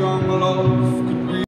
young love